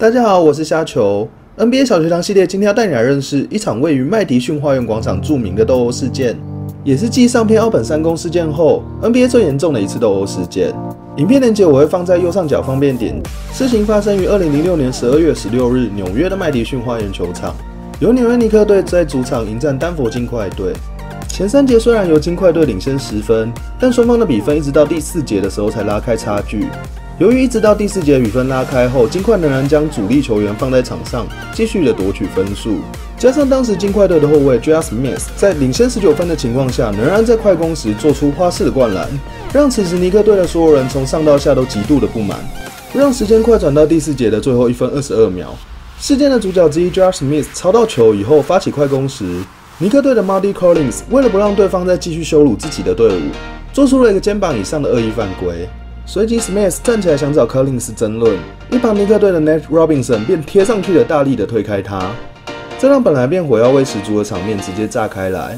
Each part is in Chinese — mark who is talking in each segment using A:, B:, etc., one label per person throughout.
A: 大家好，我是虾球。NBA 小学堂系列今天要带你来认识一场位于麦迪逊花园广场著名的斗殴事件，也是继上篇奥本山宫事件后，NBA 最严重的一次斗殴事件。影片链接我会放在右上角方便点。事情发生于二零零六年十二月十六日，纽约的麦迪逊花园球场，由纽约尼克队在主场迎战丹佛金块队。前三节虽然由金块队领先十分，但双方的比分一直到第四节的时候才拉开差距。由于一直到第四节比分拉开后，金块仍然将主力球员放在场上，继续的夺取分数。加上当时金块队的后卫 j a s Smith 在领先十九分的情况下，仍然在快攻时做出花式的灌篮，让此时尼克队的所有人从上到下都极度的不满。让时间快转到第四节的最后一分二十二秒，事件的主角之一 j a s Smith 抄到球以后发起快攻时，尼克队的 Marty Collins 为了不让对方再继续羞辱自己的队伍，做出了一个肩膀以上的恶意犯规。随即，Smith 站起来想找 Collins 争论，一旁尼克队的 Nate Robinson 便贴上去了，大力的推开他，这让本来便火药味十足的场面直接炸开来。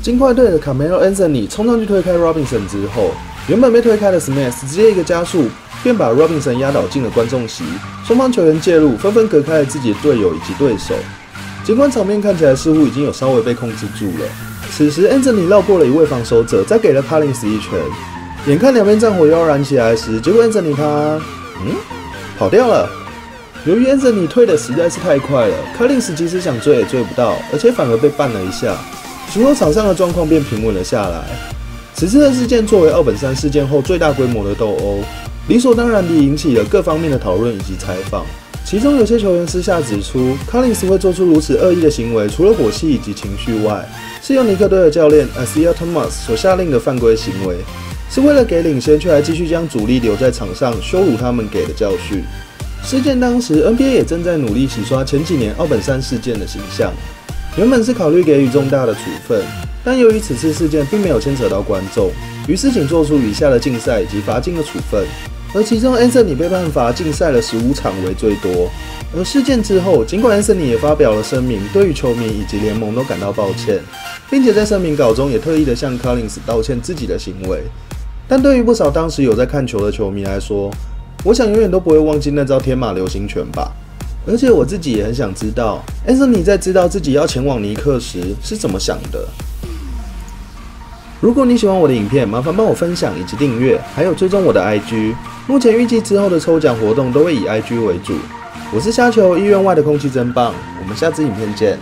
A: 金块队的 Camelo Anthony 冲上去推开 Robinson 之后，原本被推开的 Smith 直接一个加速，便把 Robinson 压倒进了观众席。双方球员介入，纷纷隔开了自己的队友以及对手。尽管场面看起来似乎已经有稍微被控制住了，此时 Anthony 绕过了一位防守者，再给了 Collins 一拳。眼看两边战火又要燃起来时，结果安 n 尼他，嗯，跑掉了。由于安 n 尼退的实在是太快了，柯林斯即使想追也追不到，而且反而被绊了一下。随后场上的状况便平稳了下来。此次的事件作为奥本山事件后最大规模的斗殴，理所当然地引起了各方面的讨论以及采访。其中有些球员私下指出，柯林斯会做出如此恶意的行为，除了火气以及情绪外，是由尼克队的教练 Asiel Thomas 所下令的犯规行为。是为了给领先，却还继续将主力留在场上，羞辱他们给的教训。事件当时，NBA 也正在努力洗刷前几年奥本山事件的形象。原本是考虑给予重大的处分，但由于此次事件并没有牵扯到观众，于是仅做出以下的禁赛以及罚金的处分。而其中，Anthony 被判罚禁赛了十五场为最多。而事件之后，尽管 Anthony 也发表了声明，对于球迷以及联盟都感到抱歉，并且在声明稿中也特意的向 Collins 道歉自己的行为。但对于不少当时有在看球的球迷来说，我想永远都不会忘记那招天马流星拳吧。而且我自己也很想知道，安森尼在知道自己要前往尼克时是怎么想的。如果你喜欢我的影片，麻烦帮我分享以及订阅，还有追踪我的 IG。目前预计之后的抽奖活动都会以 IG 为主。我是虾球医院外的空气真棒，我们下次影片见。